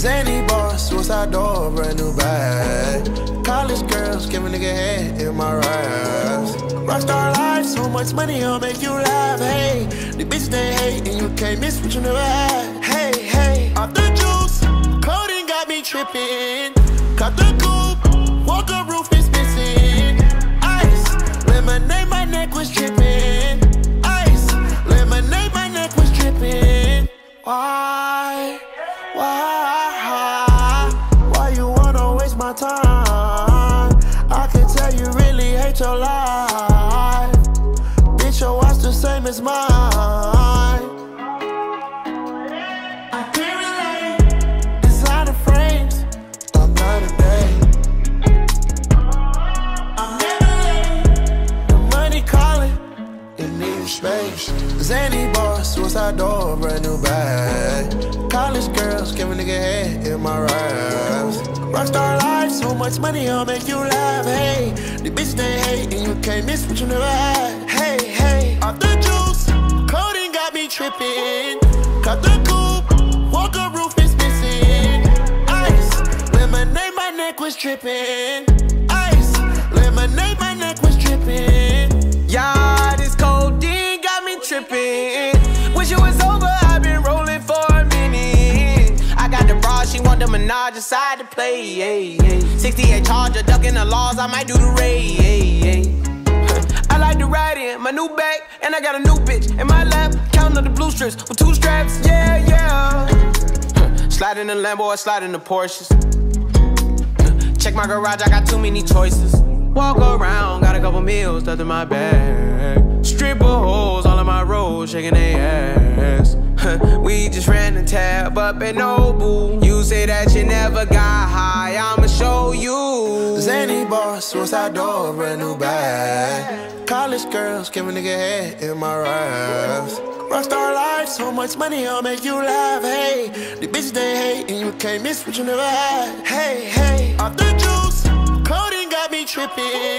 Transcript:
Xanny boss, suicide door, brand new bag. College girls, give a nigga head in my raps. Rockstar life, so much money, I'll make you laugh. Hey, the bitch they hate, and you can't miss what you never had. Hey, hey, off the juice, codeine got me tripping. Time? I can tell you really hate your life. Bitch, your watch the same as mine. I can't relate. Designer frames. I'm not. I'm never late. The money calling. It needs space. Xanny boss, suicide door, brand new bag. College girls, give a nigga head in my raps. Rockstar life, much money, I'll make you laugh. Hey, the bitch they hate, and you can't miss what you never had. Hey, hey, off the juice, codeine got me tripping. Cut the coupe, walker roof is missing. Ice, lemonade, my neck was dripping. Ice, lemonade, my neck was dripping. Menage aside to play. Yeah, yeah. 68 Charger, ducking the laws, I might do the raid. I like to ride in my new bag, and I got a new bitch in my lap. Counting up the blue strips with two straps. Yeah, yeah. Slide in the Lambo or slide in the Porsches. Check my garage, I got too many choices. Walk around, got a couple meals stuffed in my bag. Stripper holes all in my road, shaking their ass. we just ran the tab up at Nobu. You say that never got high, I'ma show you. Xanny boss, suicide door, brand new bag. College girls, give a nigga head in my raps. Rockstar life, so much money, I'll make you laugh. Hey, the bitch they hate, and you can't miss what you never had. Hey, hey, off the juice, codeine got me tripping.